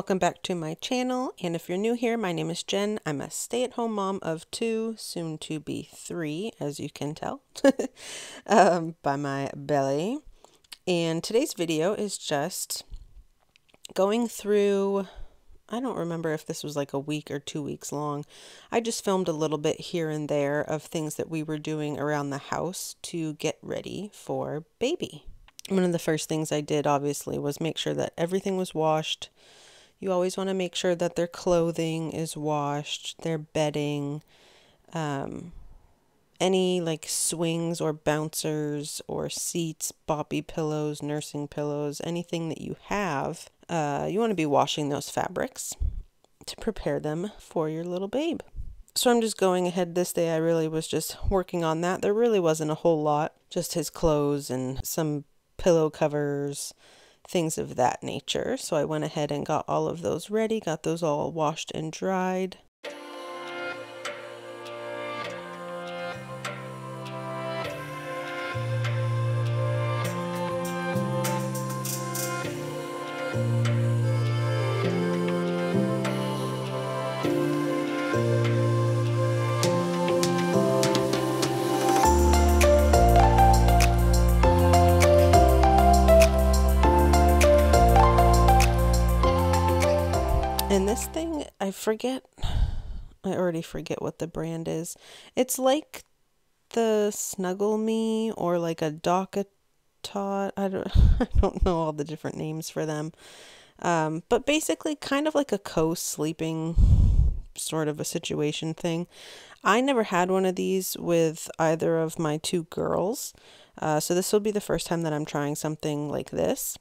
Welcome back to my channel, and if you're new here, my name is Jen. I'm a stay-at-home mom of two, soon to be three, as you can tell um, by my belly. And today's video is just going through, I don't remember if this was like a week or two weeks long. I just filmed a little bit here and there of things that we were doing around the house to get ready for baby. One of the first things I did, obviously, was make sure that everything was washed, you always want to make sure that their clothing is washed, their bedding, um, any like swings or bouncers or seats, boppy pillows, nursing pillows, anything that you have, uh, you want to be washing those fabrics to prepare them for your little babe. So I'm just going ahead this day. I really was just working on that. There really wasn't a whole lot, just his clothes and some pillow covers, things of that nature. So I went ahead and got all of those ready, got those all washed and dried. Forget, I already forget what the brand is. It's like the Snuggle Me or like a DockATot. I don't, I don't know all the different names for them. Um, but basically, kind of like a co sleeping sort of a situation thing. I never had one of these with either of my two girls. Uh, so this will be the first time that I'm trying something like this.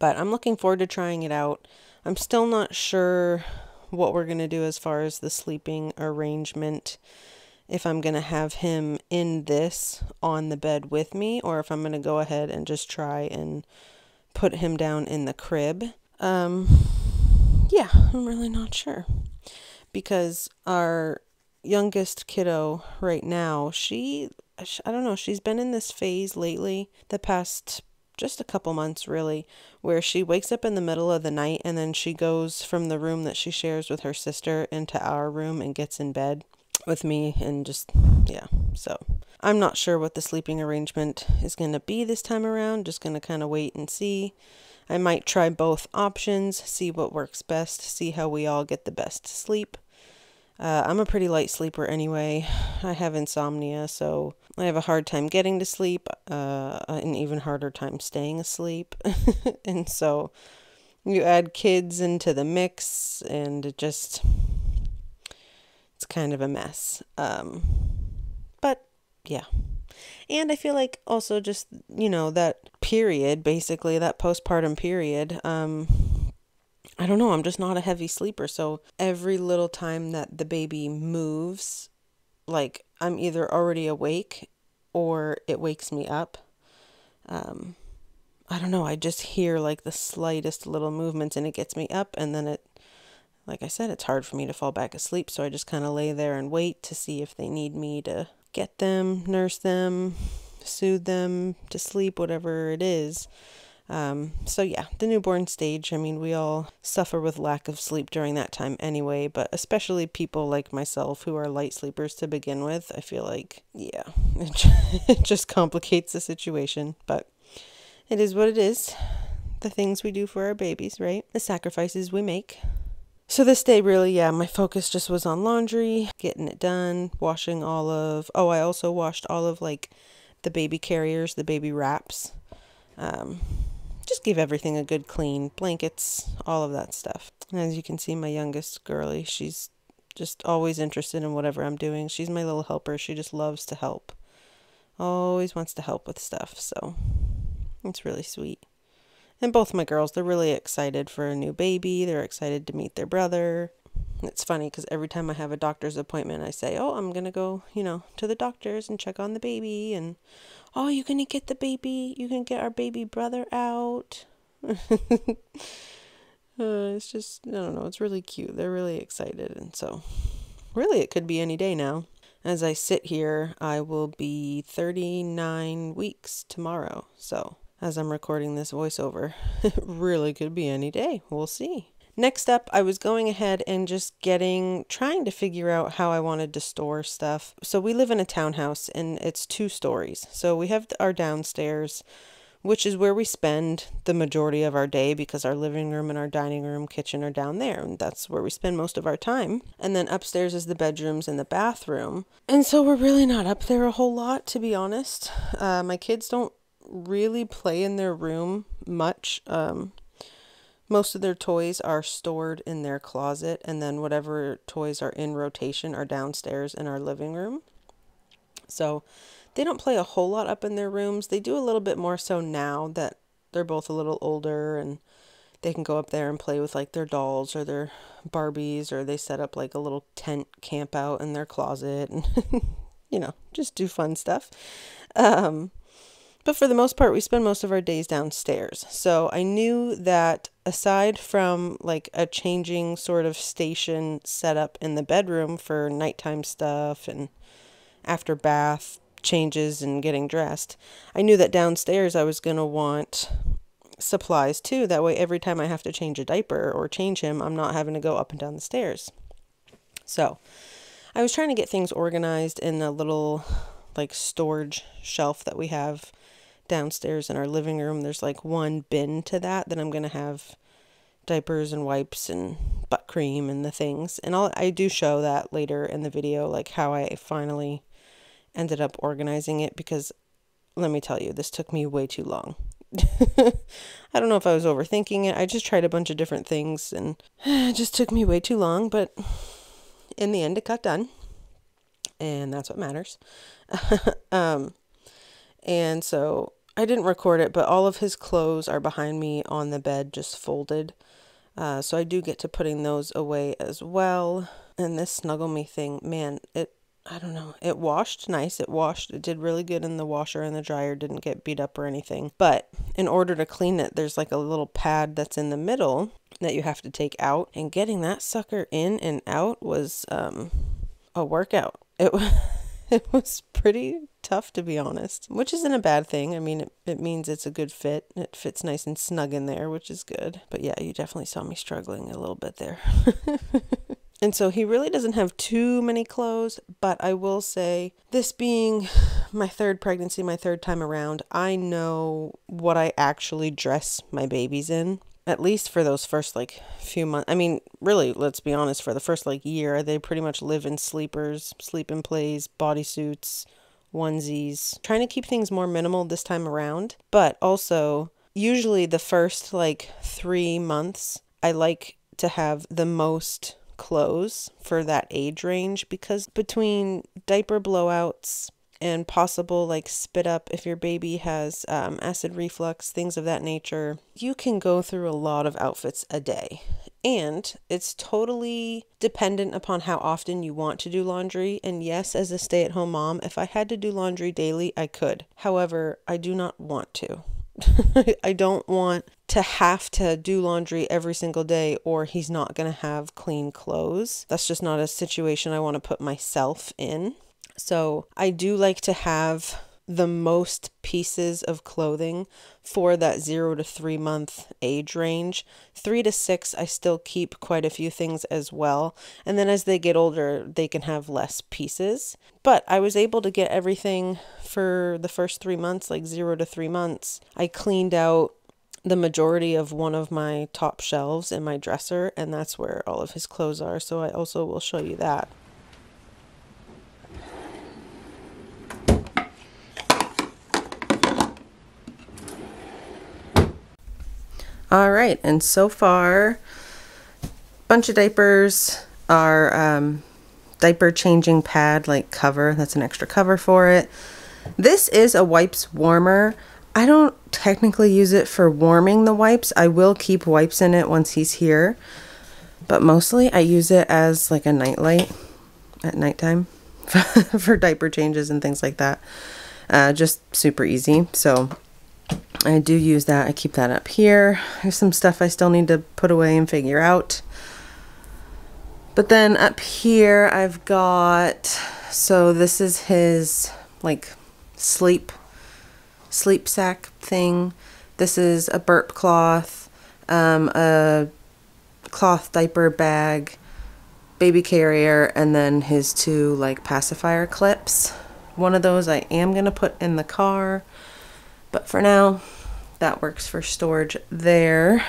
But I'm looking forward to trying it out. I'm still not sure what we're going to do as far as the sleeping arrangement. If I'm going to have him in this on the bed with me, or if I'm going to go ahead and just try and put him down in the crib. Um, yeah, I'm really not sure. Because our youngest kiddo right now, she, I don't know, she's been in this phase lately, the past just a couple months really, where she wakes up in the middle of the night and then she goes from the room that she shares with her sister into our room and gets in bed with me and just, yeah. So I'm not sure what the sleeping arrangement is going to be this time around. Just going to kind of wait and see. I might try both options, see what works best, see how we all get the best sleep. Uh, I'm a pretty light sleeper anyway. I have insomnia, so I have a hard time getting to sleep, uh, an even harder time staying asleep. and so you add kids into the mix, and it just, it's kind of a mess. Um, but yeah. And I feel like also just, you know, that period, basically, that postpartum period, um, I don't know, I'm just not a heavy sleeper. So every little time that the baby moves, like I'm either already awake or it wakes me up. Um, I don't know, I just hear like the slightest little movements and it gets me up and then it like I said, it's hard for me to fall back asleep, so I just kind of lay there and wait to see if they need me to get them, nurse them, soothe them to sleep, whatever it is. Um, so yeah, the newborn stage, I mean, we all suffer with lack of sleep during that time anyway, but especially people like myself who are light sleepers to begin with, I feel like, yeah, it, just complicates the situation, but it is what it is. The things we do for our babies, right? The sacrifices we make. So this day really, yeah, my focus just was on laundry, getting it done, washing all of, oh, I also washed all of like the baby carriers, the baby wraps. Um, just give everything a good clean, blankets, all of that stuff. And as you can see, my youngest girlie, she's just always interested in whatever I'm doing. She's my little helper. She just loves to help. Always wants to help with stuff, so it's really sweet. And both my girls, they're really excited for a new baby. They're excited to meet their brother. It's funny because every time I have a doctor's appointment, I say, Oh, I'm going to go, you know, to the doctor's and check on the baby. And, Oh, you're going to get the baby, you can get our baby brother out. uh, it's just, I don't know, it's really cute. They're really excited. And so, really, it could be any day now. As I sit here, I will be 39 weeks tomorrow. So, as I'm recording this voiceover. It really could be any day. We'll see. Next up, I was going ahead and just getting, trying to figure out how I wanted to store stuff. So we live in a townhouse and it's two stories. So we have our downstairs, which is where we spend the majority of our day because our living room and our dining room, kitchen are down there. And that's where we spend most of our time. And then upstairs is the bedrooms and the bathroom. And so we're really not up there a whole lot, to be honest. Uh, my kids don't really play in their room much. Um, most of their toys are stored in their closet, and then whatever toys are in rotation are downstairs in our living room. So they don't play a whole lot up in their rooms. They do a little bit more so now that they're both a little older and they can go up there and play with like their dolls or their Barbies, or they set up like a little tent camp out in their closet and, you know, just do fun stuff. Um, but for the most part, we spend most of our days downstairs. So I knew that aside from like a changing sort of station set up in the bedroom for nighttime stuff and after bath changes and getting dressed, I knew that downstairs I was going to want supplies too. That way, every time I have to change a diaper or change him, I'm not having to go up and down the stairs. So I was trying to get things organized in a little like storage shelf that we have downstairs in our living room. There's like one bin to that that I'm going to have diapers and wipes and butt cream and the things. And I'll, I do show that later in the video, like how I finally ended up organizing it because let me tell you, this took me way too long. I don't know if I was overthinking it. I just tried a bunch of different things and it just took me way too long, but in the end it got done. And that's what matters. um, and so I didn't record it, but all of his clothes are behind me on the bed, just folded. Uh, so I do get to putting those away as well. And this Snuggle Me thing, man, it, I don't know, it washed nice. It washed, it did really good in the washer and the dryer, didn't get beat up or anything. But in order to clean it, there's like a little pad that's in the middle that you have to take out. And getting that sucker in and out was um, a workout. It was. it was pretty tough to be honest, which isn't a bad thing. I mean, it, it means it's a good fit. It fits nice and snug in there, which is good. But yeah, you definitely saw me struggling a little bit there. and so he really doesn't have too many clothes, but I will say, this being my third pregnancy, my third time around, I know what I actually dress my babies in at least for those first like few months. I mean, really, let's be honest, for the first like year, they pretty much live in sleepers, sleep in plays, bodysuits, onesies, trying to keep things more minimal this time around. But also, usually the first like three months, I like to have the most clothes for that age range because between diaper blowouts, and possible like spit up if your baby has um, acid reflux, things of that nature. You can go through a lot of outfits a day. And it's totally dependent upon how often you want to do laundry. And yes, as a stay at home mom, if I had to do laundry daily, I could. However, I do not want to. I don't want to have to do laundry every single day or he's not going to have clean clothes. That's just not a situation I want to put myself in. So I do like to have the most pieces of clothing for that zero to three month age range. Three to six, I still keep quite a few things as well. And then as they get older, they can have less pieces. But I was able to get everything for the first three months, like zero to three months. I cleaned out the majority of one of my top shelves in my dresser, and that's where all of his clothes are. So I also will show you that. All right, and so far, bunch of diapers, our um, diaper changing pad like cover, that's an extra cover for it. This is a wipes warmer. I don't technically use it for warming the wipes. I will keep wipes in it once he's here, but mostly I use it as like a nightlight at nighttime for diaper changes and things like that. Uh, just super easy. So I do use that. I keep that up here. There's some stuff I still need to put away and figure out. But then up here I've got, so this is his like sleep, sleep sack thing. This is a burp cloth, um, a cloth diaper bag, baby carrier, and then his two like pacifier clips. One of those I am going to put in the car, but for now, that works for storage there.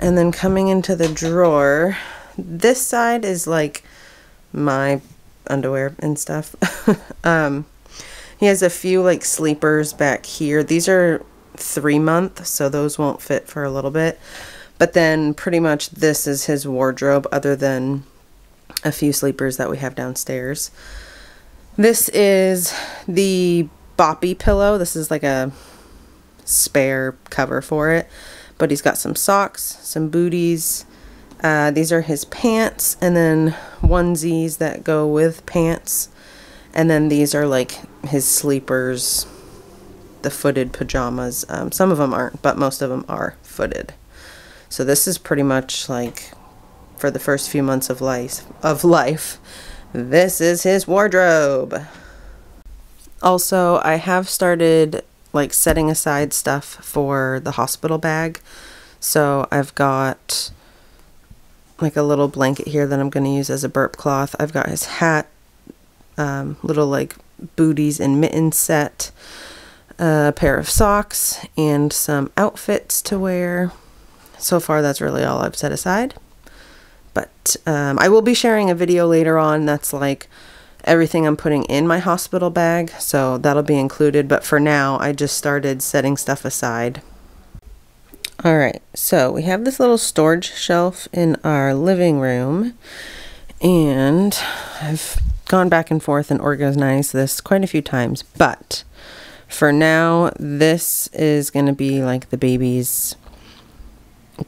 And then coming into the drawer, this side is like my underwear and stuff. um, he has a few like sleepers back here. These are three month, so those won't fit for a little bit. But then pretty much this is his wardrobe other than a few sleepers that we have downstairs. This is the boppy pillow. This is like a spare cover for it. But he's got some socks, some booties. Uh, these are his pants and then onesies that go with pants. And then these are like his sleepers, the footed pajamas. Um, some of them aren't, but most of them are footed. So this is pretty much like for the first few months of life of life. This is his wardrobe. Also, I have started like setting aside stuff for the hospital bag. So I've got like a little blanket here that I'm going to use as a burp cloth. I've got his hat, um, little like booties and mittens set, a pair of socks, and some outfits to wear so far that's really all I've set aside. But um, I will be sharing a video later on that's like everything I'm putting in my hospital bag, so that'll be included. But for now, I just started setting stuff aside. Alright, so we have this little storage shelf in our living room, and I've gone back and forth and organized this quite a few times, but for now, this is going to be like the baby's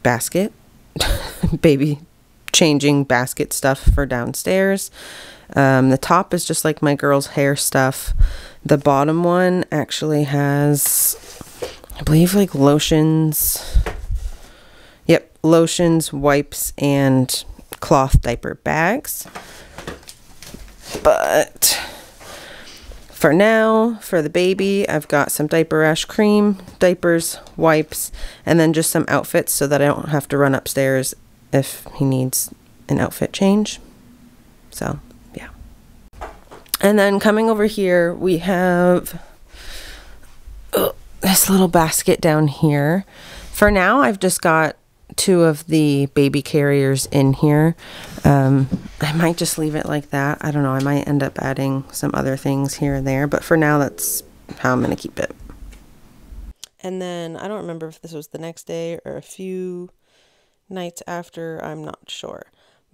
basket, baby changing basket stuff for downstairs. Um, the top is just like my girl's hair stuff. The bottom one actually has, I believe, like lotions. Yep, lotions, wipes, and cloth diaper bags. But for now, for the baby, I've got some diaper rash cream, diapers, wipes, and then just some outfits so that I don't have to run upstairs if he needs an outfit change. So. And then coming over here, we have oh, this little basket down here. For now, I've just got two of the baby carriers in here. Um, I might just leave it like that. I don't know. I might end up adding some other things here and there, but for now, that's how I'm going to keep it. And then I don't remember if this was the next day or a few nights after. I'm not sure.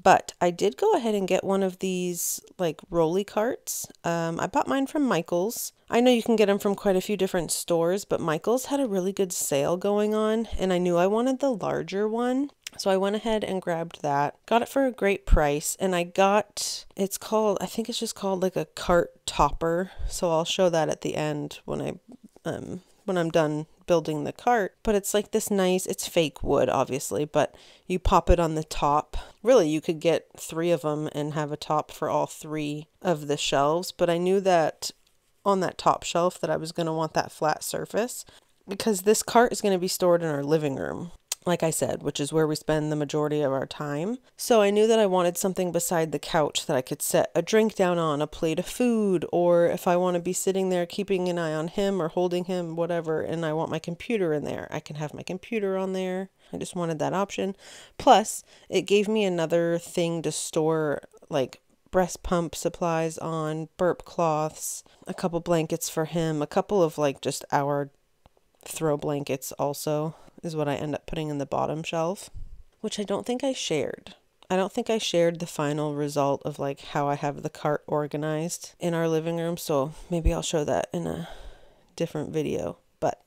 But I did go ahead and get one of these like rolly carts. Um, I bought mine from Michaels. I know you can get them from quite a few different stores, but Michaels had a really good sale going on, and I knew I wanted the larger one. So I went ahead and grabbed that. Got it for a great price, and I got it's called I think it's just called like a cart topper. So I'll show that at the end when I um when I'm done building the cart, but it's like this nice, it's fake wood, obviously, but you pop it on the top. Really, you could get three of them and have a top for all three of the shelves, but I knew that on that top shelf that I was going to want that flat surface because this cart is going to be stored in our living room like I said, which is where we spend the majority of our time. So I knew that I wanted something beside the couch that I could set a drink down on, a plate of food, or if I want to be sitting there keeping an eye on him or holding him, whatever, and I want my computer in there, I can have my computer on there. I just wanted that option. Plus, it gave me another thing to store like breast pump supplies on, burp cloths, a couple blankets for him, a couple of like just our throw blankets also is what I end up putting in the bottom shelf, which I don't think I shared. I don't think I shared the final result of like how I have the cart organized in our living room, so maybe I'll show that in a different video. But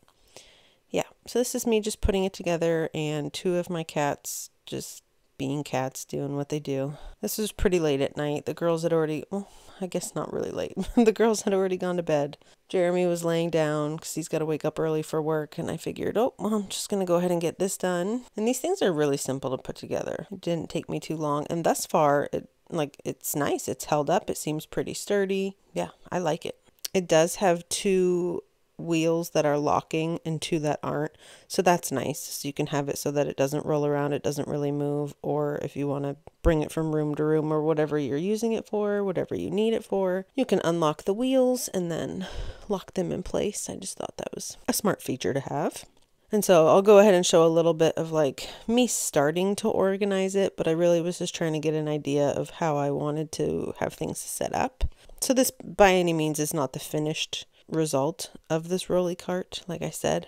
yeah, so this is me just putting it together and two of my cats just being cats doing what they do. This was pretty late at night. The girls had already, well, I guess not really late. the girls had already gone to bed. Jeremy was laying down because he's got to wake up early for work, and I figured, oh, well, I'm just going to go ahead and get this done. And these things are really simple to put together. It didn't take me too long, and thus far, it like it's nice. It's held up. It seems pretty sturdy. Yeah, I like it. It does have two wheels that are locking and two that aren't. So that's nice. So you can have it so that it doesn't roll around, it doesn't really move, or if you want to bring it from room to room or whatever you're using it for, whatever you need it for, you can unlock the wheels and then lock them in place. I just thought that was a smart feature to have. And so I'll go ahead and show a little bit of like me starting to organize it, but I really was just trying to get an idea of how I wanted to have things set up. So this by any means is not the finished result of this rolly cart, like I said.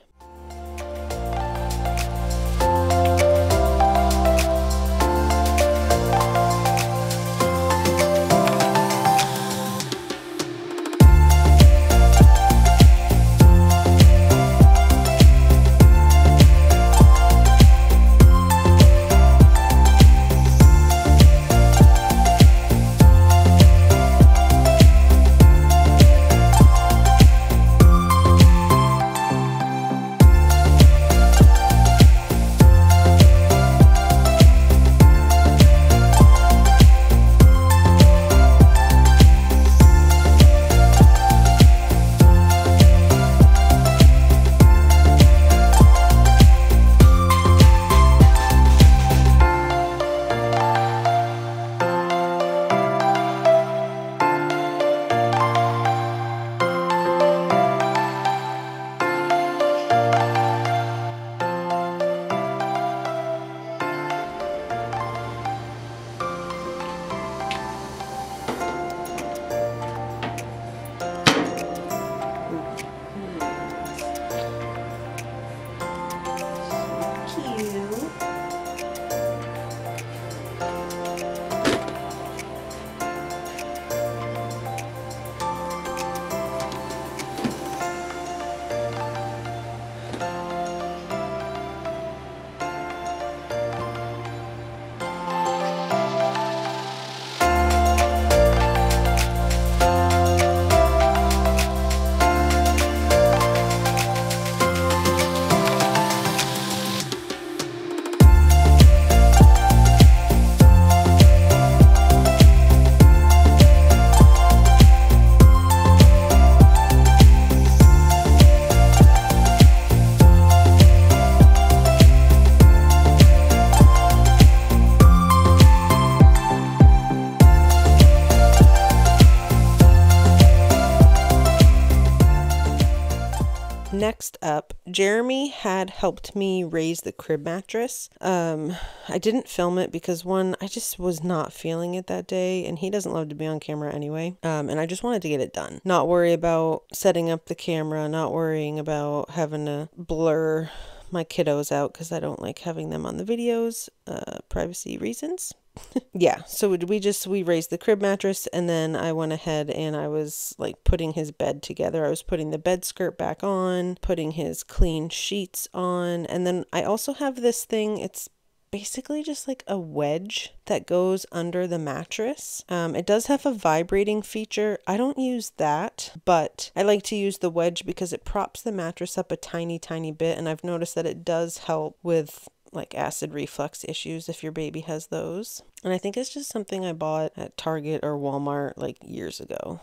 Jeremy had helped me raise the crib mattress. Um, I didn't film it because one, I just was not feeling it that day, and he doesn't love to be on camera anyway. Um, and I just wanted to get it done. Not worry about setting up the camera, not worrying about having to blur my kiddos out because I don't like having them on the videos, uh, privacy reasons. Yeah, so we just we raised the crib mattress and then I went ahead and I was like putting his bed together. I was putting the bed skirt back on, putting his clean sheets on, and then I also have this thing. It's basically just like a wedge that goes under the mattress. Um, it does have a vibrating feature. I don't use that, but I like to use the wedge because it props the mattress up a tiny, tiny bit. And I've noticed that it does help with like acid reflux issues if your baby has those. And I think it's just something I bought at Target or Walmart like years ago.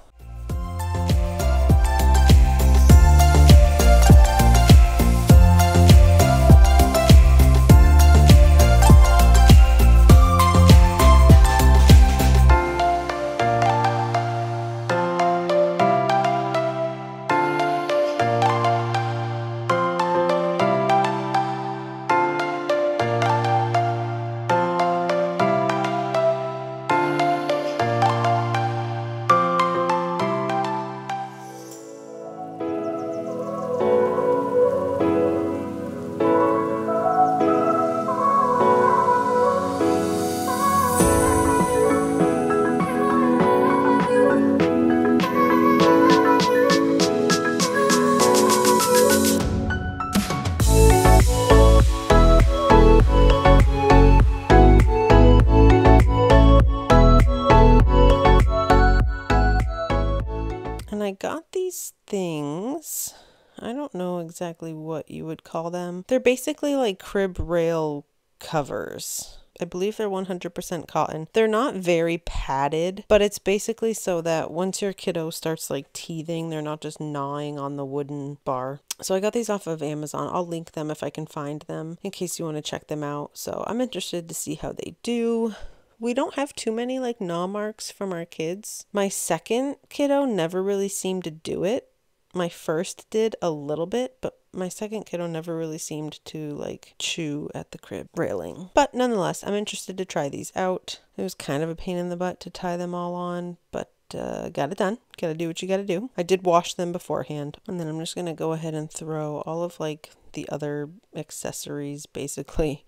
Exactly what you would call them. They're basically like crib rail covers. I believe they're 100% cotton. They're not very padded, but it's basically so that once your kiddo starts like teething, they're not just gnawing on the wooden bar. So I got these off of Amazon. I'll link them if I can find them in case you want to check them out. So I'm interested to see how they do. We don't have too many like gnaw marks from our kids. My second kiddo never really seemed to do it. My first did a little bit, but my second kiddo never really seemed to like chew at the crib railing. But nonetheless, I'm interested to try these out. It was kind of a pain in the butt to tie them all on, but uh, got it done. Gotta do what you gotta do. I did wash them beforehand, and then I'm just gonna go ahead and throw all of like the other accessories basically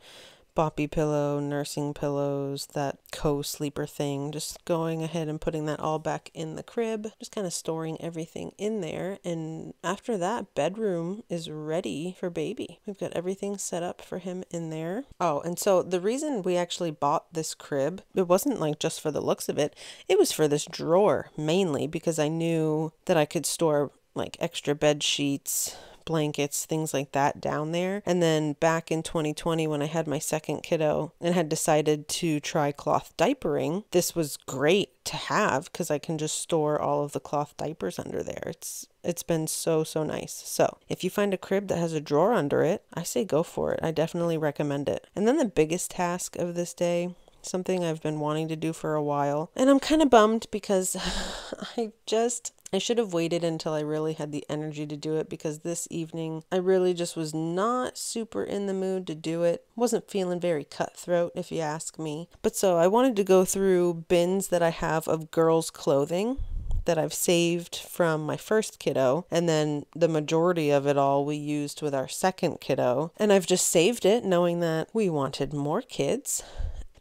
boppy pillow, nursing pillows, that co-sleeper thing, just going ahead and putting that all back in the crib, just kind of storing everything in there. And after that, bedroom is ready for baby. We've got everything set up for him in there. Oh, and so the reason we actually bought this crib, it wasn't like just for the looks of it, it was for this drawer mainly because I knew that I could store like extra bed sheets, blankets, things like that down there. And then back in 2020, when I had my second kiddo and had decided to try cloth diapering, this was great to have because I can just store all of the cloth diapers under there. It's it's been so so nice. So, if you find a crib that has a drawer under it, I say go for it. I definitely recommend it. And then the biggest task of this day something I've been wanting to do for a while. And I'm kind of bummed because I just I should have waited until I really had the energy to do it because this evening I really just was not super in the mood to do it. Wasn't feeling very cutthroat, if you ask me. But so I wanted to go through bins that I have of girls' clothing that I've saved from my first kiddo, and then the majority of it all we used with our second kiddo. And I've just saved it knowing that we wanted more kids.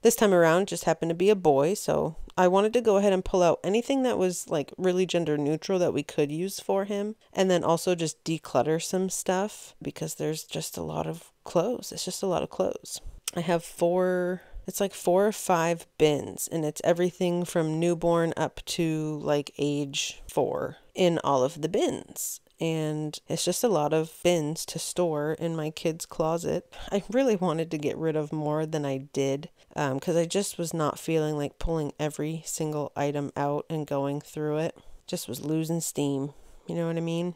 This time around just happened to be a boy, so I wanted to go ahead and pull out anything that was like really gender neutral that we could use for him, and then also just declutter some stuff because there's just a lot of clothes. It's just a lot of clothes. I have four it's like four or five bins and it's everything from newborn up to like age four in all of the bins and it's just a lot of bins to store in my kids' closet. I really wanted to get rid of more than I did because um, I just was not feeling like pulling every single item out and going through it. Just was losing steam. You know what I mean?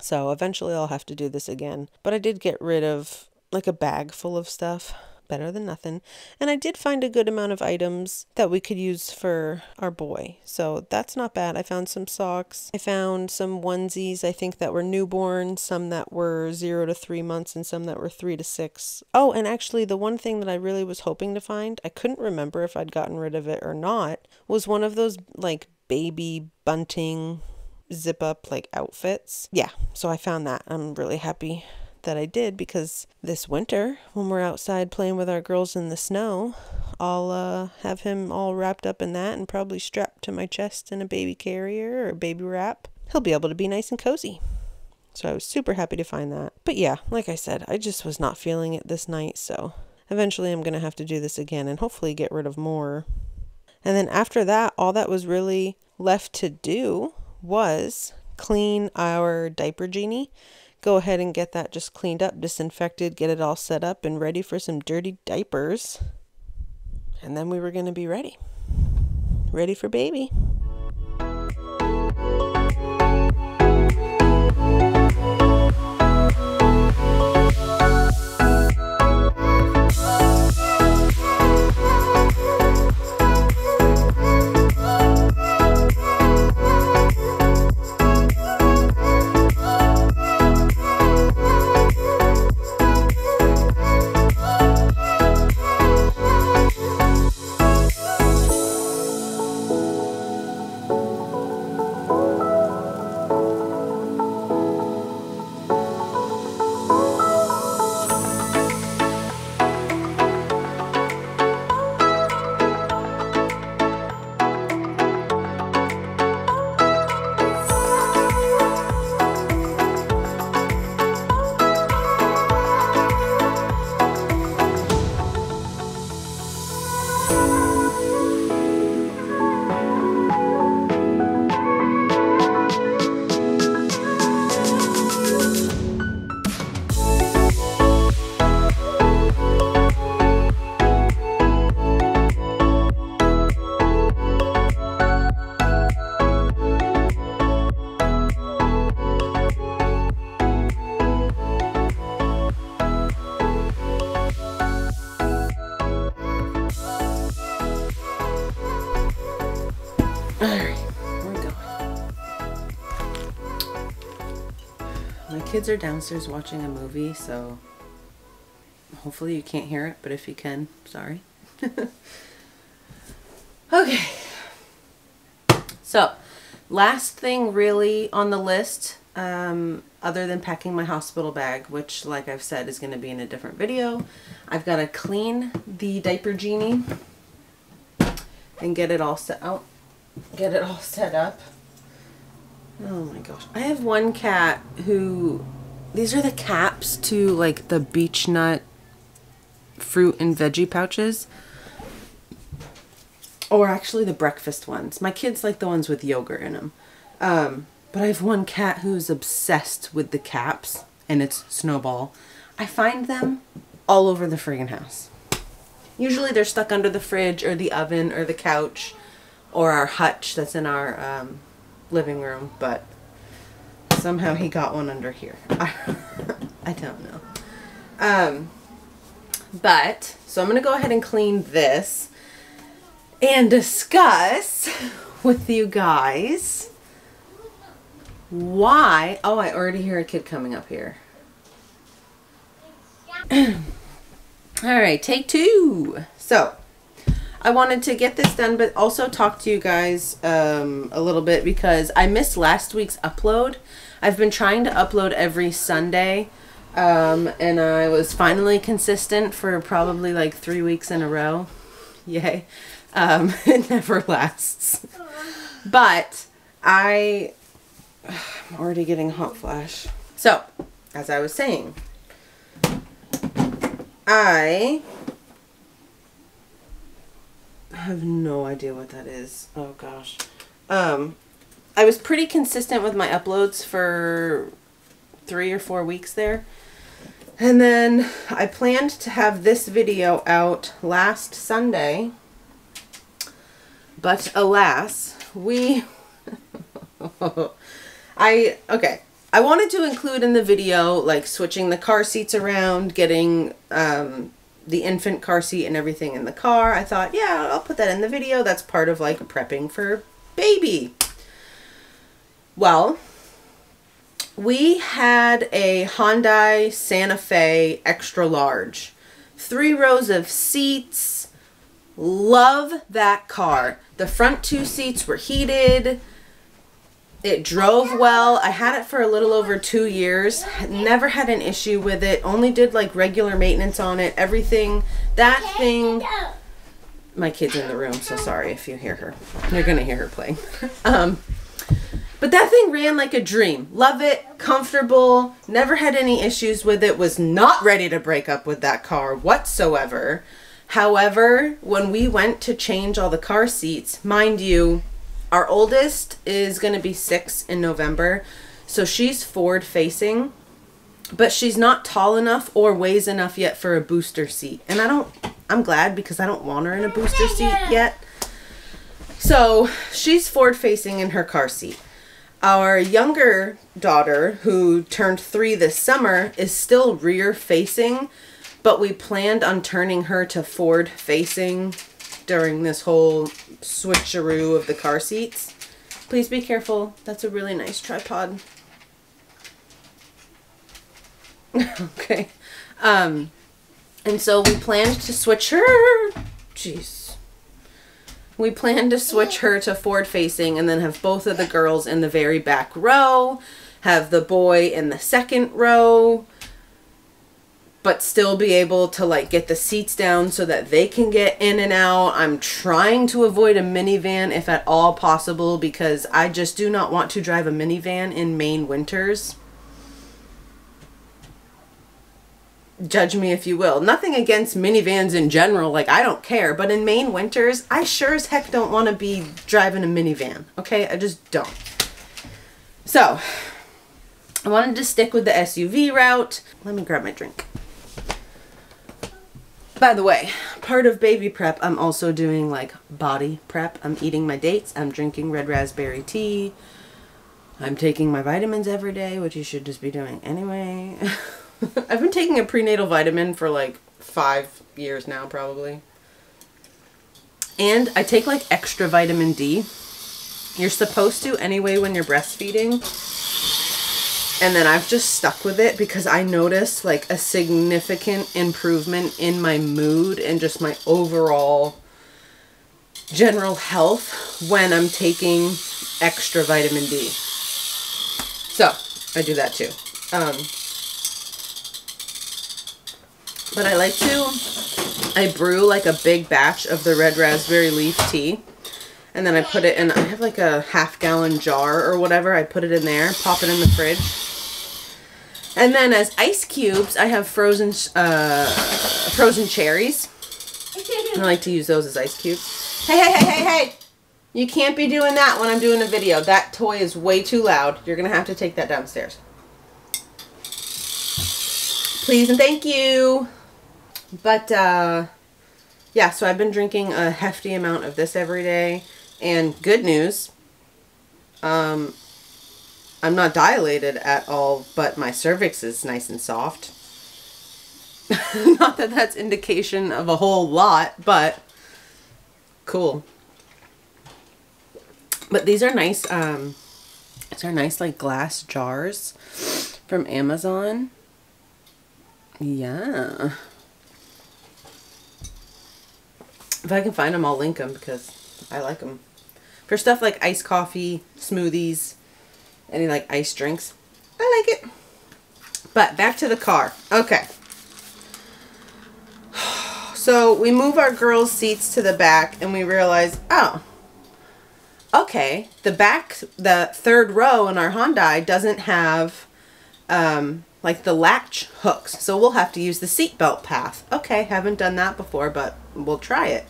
So eventually I'll have to do this again. But I did get rid of like a bag full of stuff better than nothing. And I did find a good amount of items that we could use for our boy. So that's not bad. I found some socks. I found some onesies, I think, that were newborn, some that were zero to three months, and some that were three to six. Oh, and actually, the one thing that I really was hoping to find, I couldn't remember if I'd gotten rid of it or not, was one of those like baby bunting zip up like outfits. Yeah, so I found that. I'm really happy that I did because this winter, when we're outside playing with our girls in the snow, I'll uh, have him all wrapped up in that and probably strapped to my chest in a baby carrier or baby wrap. He'll be able to be nice and cozy. So I was super happy to find that. But yeah, like I said, I just was not feeling it this night, so eventually I'm going to have to do this again and hopefully get rid of more. And then after that, all that was really left to do was clean our diaper genie go ahead and get that just cleaned up, disinfected, get it all set up and ready for some dirty diapers. And then we were going to be ready. Ready for baby. Kids are downstairs watching a movie, so hopefully you can't hear it, but if you can, sorry. okay. So, last thing really on the list, um, other than packing my hospital bag, which, like I've said, is going to be in a different video, I've got to clean the diaper genie and get it all set out, get it all set up. Oh my gosh. I have one cat who, these are the caps to like the Beech-Nut fruit and veggie pouches. Or actually the breakfast ones. My kids like the ones with yogurt in them. Um, but I have one cat who's obsessed with the caps, and it's Snowball. I find them all over the friggin' house. Usually they're stuck under the fridge or the oven or the couch or our hutch that's in our um, living room, but somehow he got one under here. I don't know. Um, but, so I'm going to go ahead and clean this and discuss with you guys why. Oh, I already hear a kid coming up here. All right, take two. So, I wanted to get this done, but also talk to you guys um, a little bit because I missed last week's upload. I've been trying to upload every Sunday, um, and I was finally consistent for probably like three weeks in a row. Yay. Um, it never lasts. But I, I'm already getting hot flash. So, as I was saying, I I have no idea what that is. Oh gosh. Um, I was pretty consistent with my uploads for three or four weeks there. And then I planned to have this video out last Sunday. But alas, we... I... Okay. I wanted to include in the video, like, switching the car seats around, getting um, the infant car seat and everything in the car. I thought, yeah, I'll put that in the video. That's part of like prepping for baby. Well, we had a Hyundai Santa Fe extra large. Three rows of seats. Love that car. The front two seats were heated. It drove well. I had it for a little over two years. Never had an issue with it. Only did like regular maintenance on it. Everything. That thing. My kid's in the room, so sorry if you hear her. You're gonna hear her playing. um, but that thing ran like a dream. Love it. Comfortable. Never had any issues with it. Was not ready to break up with that car whatsoever. However, when we went to change all the car seats, mind you, our oldest is going to be six in November. So she's forward facing, but she's not tall enough or weighs enough yet for a booster seat. And I don't, I'm glad because I don't want her in a booster seat yet. So she's forward facing in her car seat. Our younger daughter, who turned three this summer, is still rear facing, but we planned on turning her to forward facing during this whole switcheroo of the car seats. Please be careful. That's a really nice tripod. okay. Um, and so we planned to switch her. Jeez. We planned to switch her to forward facing and then have both of the girls in the very back row, have the boy in the second row, but still be able to like get the seats down so that they can get in and out. I'm trying to avoid a minivan if at all possible because I just do not want to drive a minivan in Maine winters. Judge me if you will. Nothing against minivans in general, like I don't care, but in Maine winters, I sure as heck don't want to be driving a minivan. Okay? I just don't. So, I wanted to stick with the SUV route. Let me grab my drink. By the way, part of baby prep, I'm also doing like body prep. I'm eating my dates. I'm drinking red raspberry tea. I'm taking my vitamins every day, which you should just be doing anyway. I've been taking a prenatal vitamin for like five years now, probably. And I take like extra vitamin D. You're supposed to anyway when you're breastfeeding. And then I've just stuck with it because I noticed like a significant improvement in my mood and just my overall general health when I'm taking extra vitamin D. So I do that too. Um, but I like to, I brew like a big batch of the red raspberry leaf tea. And then I put it in, I have like a half gallon jar or whatever. I put it in there, pop it in the fridge. And then as ice cubes, I have frozen, uh, frozen cherries. I like to use those as ice cubes. Hey, hey, hey, hey, hey! You can't be doing that when I'm doing a video. That toy is way too loud. You're going to have to take that downstairs. Please and thank you. But, uh, yeah, so I've been drinking a hefty amount of this every day. And good news, um, I'm not dilated at all, but my cervix is nice and soft. not that that's indication of a whole lot, but cool. But these are nice, um, these are nice like glass jars from Amazon. Yeah. If I can find them, I'll link them because I like them. For stuff like iced coffee, smoothies, any like iced drinks, I like it. But back to the car. Okay. So we move our girls' seats to the back and we realize, oh, okay, the back, the third row in our Hyundai doesn't have um, like the latch hooks. So we'll have to use the seatbelt path. Okay, haven't done that before, but we'll try it.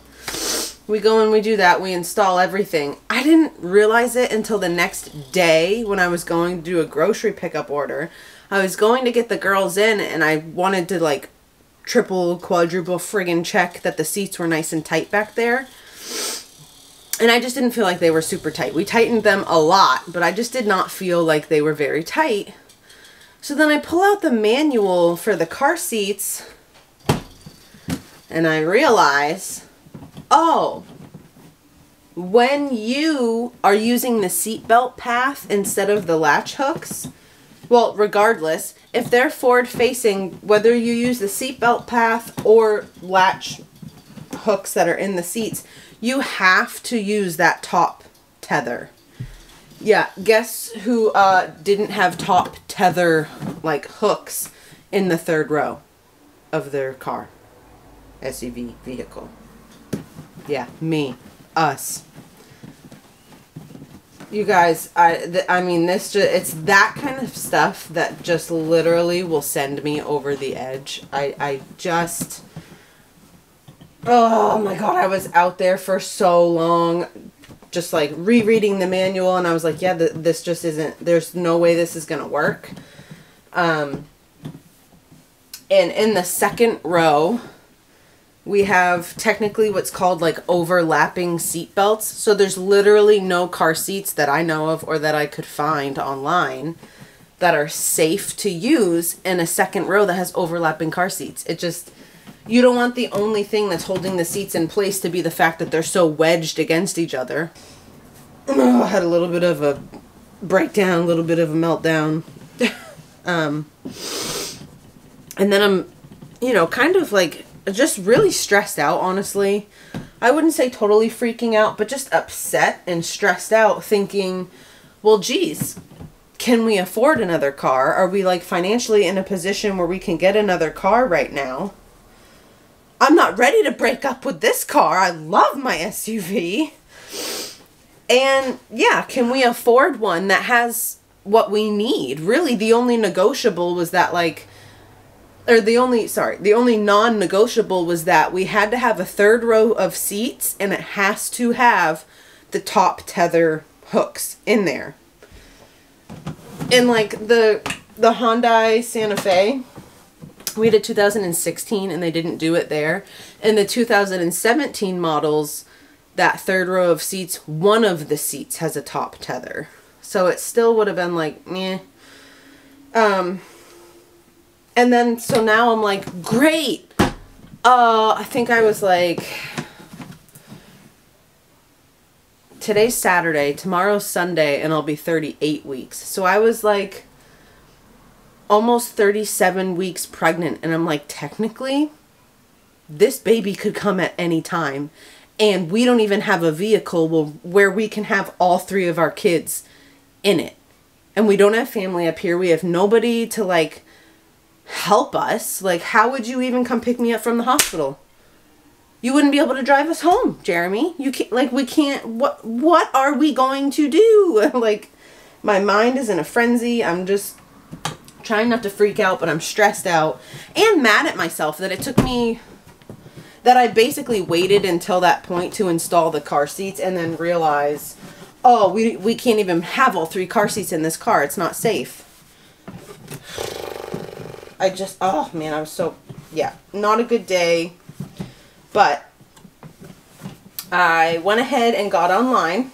We go and we do that. We install everything. I didn't realize it until the next day when I was going to do a grocery pickup order. I was going to get the girls in and I wanted to like triple, quadruple friggin' check that the seats were nice and tight back there. And I just didn't feel like they were super tight. We tightened them a lot, but I just did not feel like they were very tight. So then I pull out the manual for the car seats and I realize, oh, when you are using the seatbelt path instead of the latch hooks, well, regardless, if they're forward facing, whether you use the seatbelt path or latch hooks that are in the seats, you have to use that top tether. Yeah, guess who uh, didn't have top tether like hooks in the third row of their car, SUV vehicle? Yeah, me, us. You guys, I, I mean, this just, it's that kind of stuff that just literally will send me over the edge. I, I just, oh my god, I was out there for so long, just like rereading the manual, and I was like, yeah, th- this just isn't, there's no way this is gonna work. Um, and in the second row, we have technically what's called like overlapping seat belts. So there's literally no car seats that I know of or that I could find online that are safe to use in a second row that has overlapping car seats. It just you don't want the only thing that's holding the seats in place to be the fact that they're so wedged against each other. Oh, I had a little bit of a breakdown, a little bit of a meltdown. um, and then I'm, you know, kind of like just really stressed out, honestly. I wouldn't say totally freaking out, but just upset and stressed out, thinking, well, geez, can we afford another car? Are we like financially in a position where we can get another car right now? I'm not ready to break up with this car. I love my SUV. And yeah, can we afford one that has what we need? Really, the only negotiable was that, like, or the only sorry the only non-negotiable was that we had to have a third row of seats and it has to have the top tether hooks in there. And like the the Hyundai Santa Fe we had a 2016 and they didn't do it there. In the 2017 models that third row of seats one of the seats has a top tether. So it still would have been like meh. Um and then so now I'm like, great. Uh, I think I was like, today's Saturday, tomorrow's Sunday, and I'll be 38 weeks. So I was like, almost 37 weeks pregnant. And I'm like, technically, this baby could come at any time. And we don't even have a vehicle where we can have all three of our kids in it. And we don't have family up here. We have nobody to like help us. Like, how would you even come pick me up from the hospital? You wouldn't be able to drive us home, Jeremy. You can't like we can't what what are we going to do? like my mind is in a frenzy. I'm just trying not to freak out, but I'm stressed out and mad at myself that it took me that I basically waited until that point to install the car seats and then realize, oh, we we can't even have all three car seats in this car. It's not safe. I just oh man, I was so yeah, not a good day. But I went ahead and got online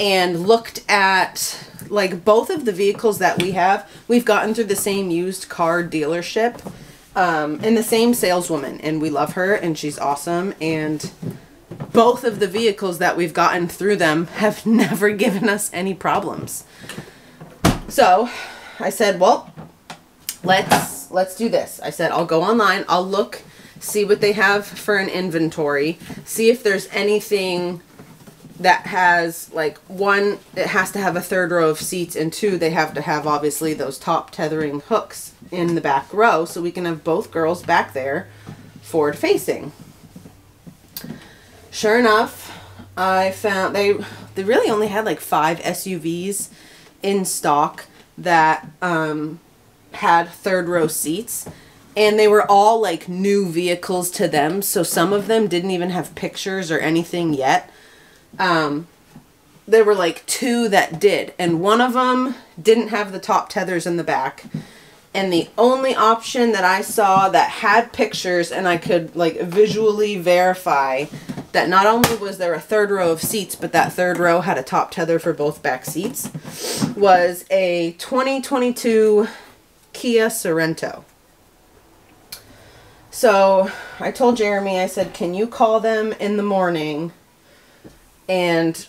and looked at like both of the vehicles that we have. We've gotten through the same used car dealership um, and the same saleswoman, and we love her and she's awesome. And both of the vehicles that we've gotten through them have never given us any problems. So I said, well, let's let's do this. I said I'll go online, I'll look see what they have for an inventory, see if there's anything that has like one it has to have a third row of seats and two they have to have obviously those top tethering hooks in the back row so we can have both girls back there forward facing sure enough i found they they really only had like five suvs in stock that um had third row seats and they were all like new vehicles to them so some of them didn't even have pictures or anything yet. Um there were like two that did and one of them didn't have the top tethers in the back and the only option that I saw that had pictures and I could like visually verify that not only was there a third row of seats but that third row had a top tether for both back seats was a 2022 Kia Sorento. So I told Jeremy, I said, can you call them in the morning and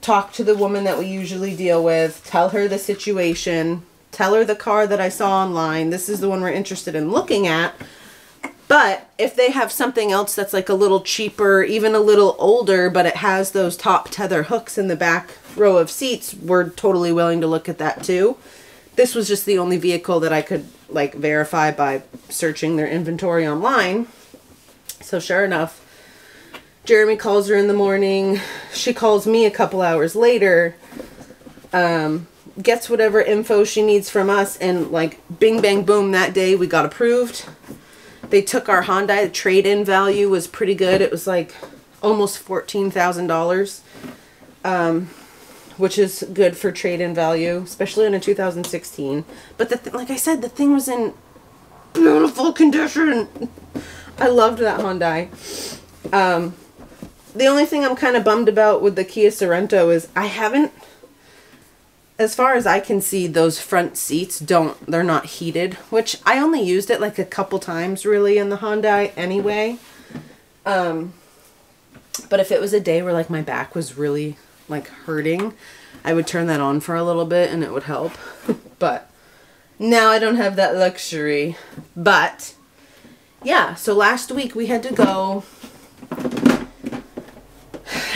talk to the woman that we usually deal with, tell her the situation, tell her the car that I saw online. This is the one we're interested in looking at. But if they have something else that's like a little cheaper, even a little older, but it has those top tether hooks in the back row of seats, we're totally willing to look at that too this was just the only vehicle that I could like verify by searching their inventory online. So sure enough, Jeremy calls her in the morning. She calls me a couple hours later. Um, gets whatever info she needs from us and like bing bang boom that day we got approved. They took our Hyundai. The trade-in value was pretty good. It was like almost $14,000. Um, which is good for trade-in value, especially in a 2016. But the th like I said, the thing was in beautiful condition. I loved that Hyundai. Um, the only thing I'm kind of bummed about with the Kia Sorento is I haven't, as far as I can see, those front seats don't, they're not heated, which I only used it like a couple times really in the Hyundai anyway. Um, but if it was a day where like my back was really like hurting, I would turn that on for a little bit and it would help. but now I don't have that luxury. But yeah, so last week we had to go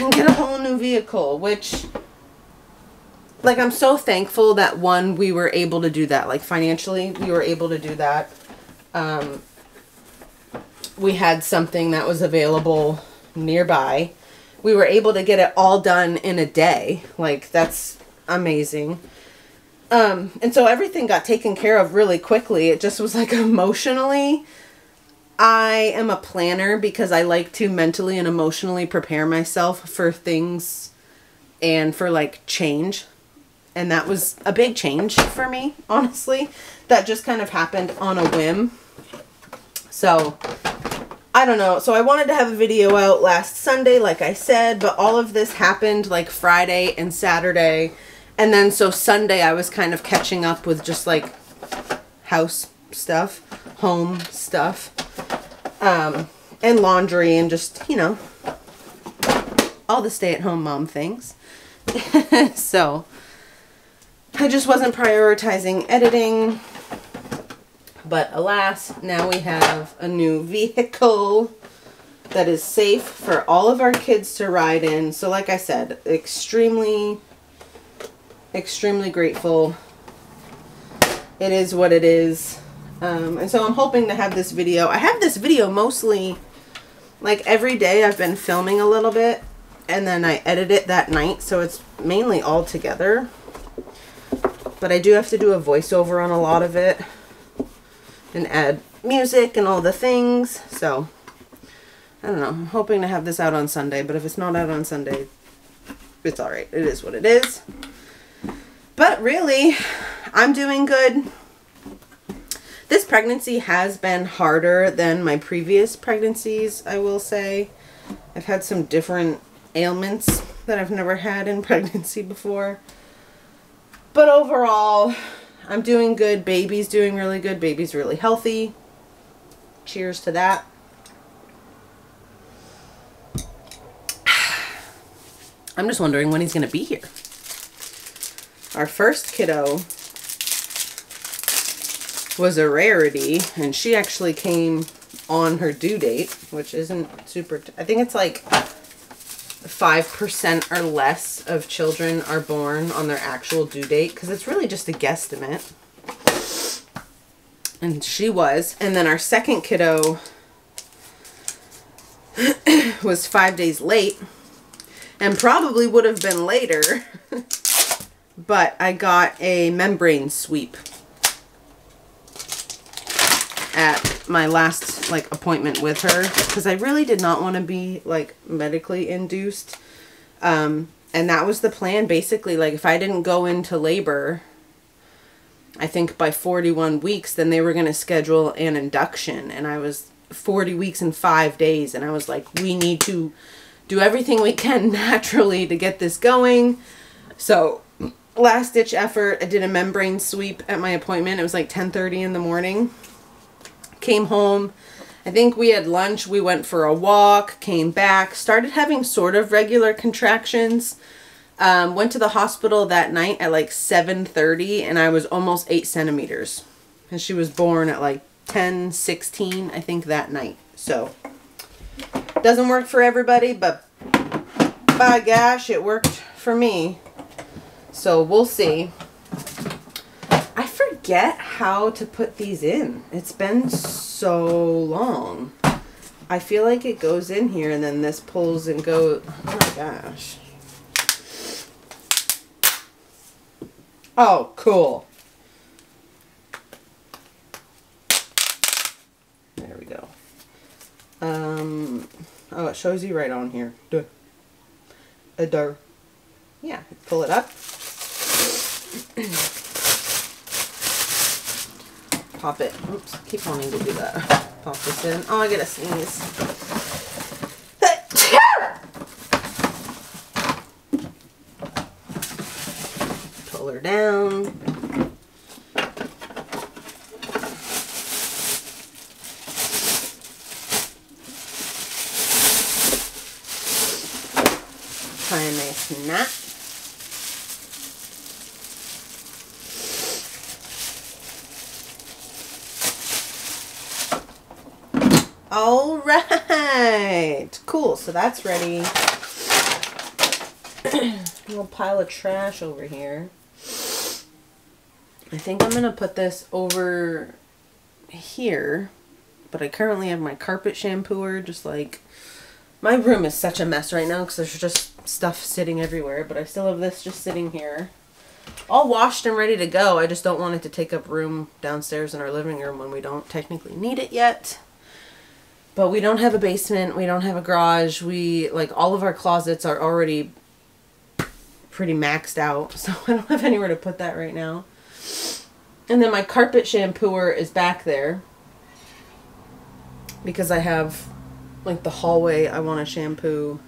and get a whole new vehicle, which like I'm so thankful that one we were able to do that. Like financially, we were able to do that. Um, we had something that was available nearby we were able to get it all done in a day. Like that's amazing. Um, and so everything got taken care of really quickly. It just was like emotionally, I am a planner because I like to mentally and emotionally prepare myself for things and for like change. And that was a big change for me, honestly. That just kind of happened on a whim. So I don't know. So I wanted to have a video out last Sunday, like I said, but all of this happened like Friday and Saturday. And then so Sunday I was kind of catching up with just like house stuff, home stuff, um, and laundry and just, you know, all the stay-at-home mom things. so I just wasn't prioritizing editing. But alas, now we have a new vehicle that is safe for all of our kids to ride in. So like I said, extremely, extremely grateful. It is what it is. Um, and so I'm hoping to have this video. I have this video mostly, like every day I've been filming a little bit and then I edit it that night. So it's mainly all together. But I do have to do a voiceover on a lot of it and add music and all the things. So I don't know. I'm hoping to have this out on Sunday, but if it's not out on Sunday, it's all right. It is what it is. But really, I'm doing good. This pregnancy has been harder than my previous pregnancies, I will say. I've had some different ailments that I've never had in pregnancy before. But overall, I'm doing good. Baby's doing really good. Baby's really healthy. Cheers to that. I'm just wondering when he's going to be here. Our first kiddo was a rarity, and she actually came on her due date, which isn't super, I think it's like 5% or less of children are born on their actual due date, because it's really just a guesstimate. And she was. And then our second kiddo was five days late and probably would have been later. but I got a membrane sweep at my last like appointment with her because I really did not want to be like medically induced. Um, and that was the plan basically like if I didn't go into labor I think by 41 weeks then they were going to schedule an induction and I was 40 weeks and 5 days and I was like we need to do everything we can naturally to get this going. So last ditch effort, I did a membrane sweep at my appointment. It was like 10:30 in the morning. Came home. I think we had lunch, we went for a walk, came back, started having sort of regular contractions. Um, went to the hospital that night at like 7.30 and I was almost 8 centimeters. And she was born at like 10, 16, I think that night. So doesn't work for everybody, but by gosh, it worked for me. So we'll see. Forget how to put these in. It's been so long. I feel like it goes in here and then this pulls and goes. Oh my gosh. Oh, cool. There we go. Um, oh, it shows you right on here. Duh. A door. Yeah, pull it up. Pop it. Oops, keep wanting to do that. Pop this in. Oh, I gotta sneeze. Pull her down. Tie a nice knot. All right. Cool. So that's ready. little pile of trash over here. I think I'm going to put this over here. But I currently have my carpet shampooer just like my room is such a mess right now because there's just stuff sitting everywhere, but I still have this just sitting here. All washed and ready to go. I just don't want it to take up room downstairs in our living room when we don't technically need it yet. But we don't have a basement. We don't have a garage. We, like, all of our closets are already pretty maxed out. So I don't have anywhere to put that right now. And then my carpet shampooer is back there. Because I have like the hallway I want to shampoo.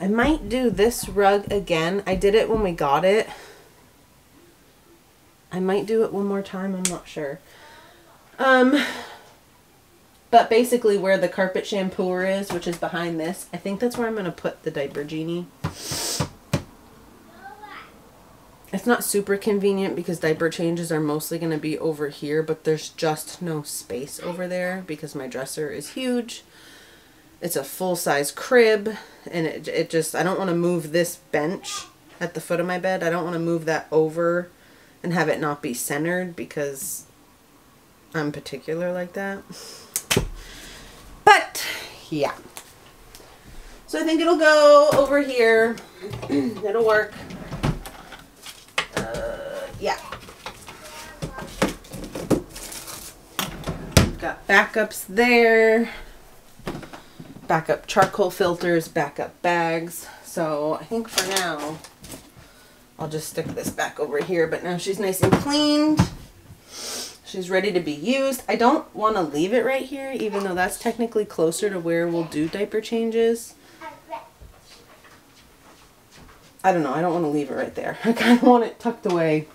I might do this rug again. I did it when we got it. I might do it one more time. I'm not sure. Um, but basically where the carpet shampooer is, which is behind this, I think that's where I'm going to put the diaper genie. it's not super convenient because diaper changes are mostly going to be over here, but there's just no space over there because my dresser is huge. It's a full-size crib and it, it just, I don't want to move this bench at the foot of my bed. I don't want to move that over and have it not be centered because I'm particular like that. But, yeah. So I think it'll go over here. it'll work. Uh, yeah. Got backups there. Backup charcoal filters, backup bags. So I think for now, I'll just stick this back over here. But now she's nice and cleaned. She's ready to be used. I don't want to leave it right here, even though that's technically closer to where we'll do diaper changes. I don't know. I don't want to leave it right there. I kind of want it tucked away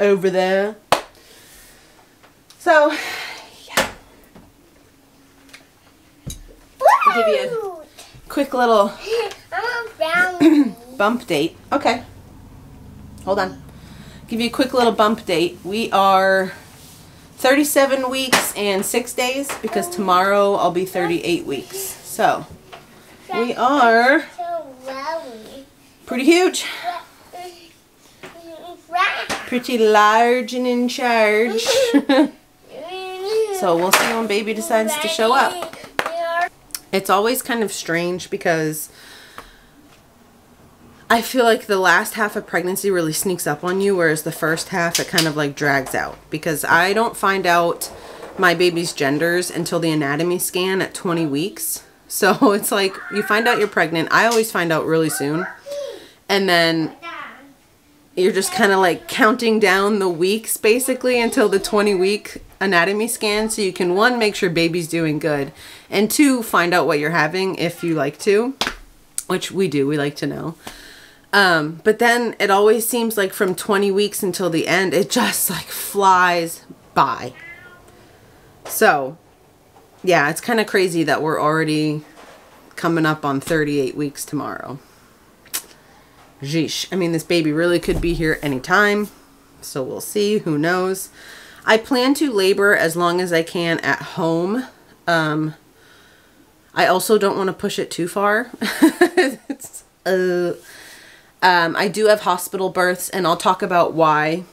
over there. So, yeah. I'll give you a quick little bump date. Okay. Hold on. Give you a quick little bump date. We are 37 weeks and 6 days because tomorrow I'll be 38 weeks. So, we are pretty huge. Pretty large and in charge. so we'll see when baby decides to show up. It's always kind of strange because I feel like the last half of pregnancy really sneaks up on you, whereas the first half it kind of like drags out. Because I don't find out my baby's genders until the anatomy scan at 20 weeks. So it's like you find out you're pregnant. I always find out really soon. And then you're just kind of like counting down the weeks basically until the 20 week anatomy scan so you can one make sure baby's doing good and two find out what you're having if you like to which we do we like to know um, but then it always seems like from 20 weeks until the end it just like flies by so yeah it's kind of crazy that we're already coming up on 38 weeks tomorrow Jeesh. I mean, this baby really could be here anytime. So we'll see. Who knows? I plan to labor as long as I can at home. Um, I also don't want to push it too far. uh, um, I do have hospital births, and I'll talk about why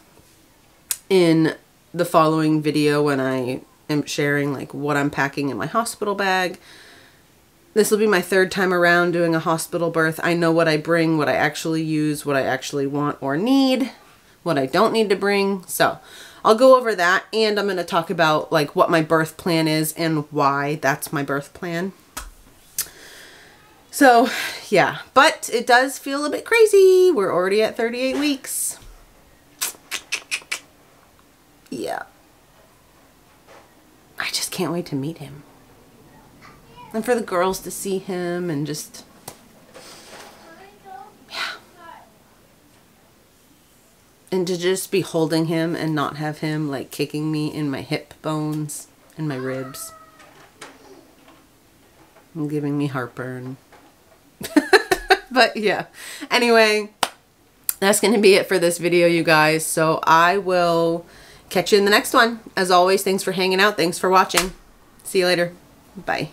in the following video when I am sharing like what I'm packing in my hospital bag this will be my third time around doing a hospital birth. I know what I bring, what I actually use, what I actually want or need, what I don't need to bring. So I'll go over that and I'm going to talk about like what my birth plan is and why that's my birth plan. So yeah, but it does feel a bit crazy. We're already at 38 weeks. Yeah. I just can't wait to meet him and for the girls to see him and just yeah and to just be holding him and not have him like kicking me in my hip bones and my ribs and giving me heartburn but yeah. Anyway that's going to be it for this video you guys. So I will catch you in the next one. As always thanks for hanging out. Thanks for watching. See you later. Bye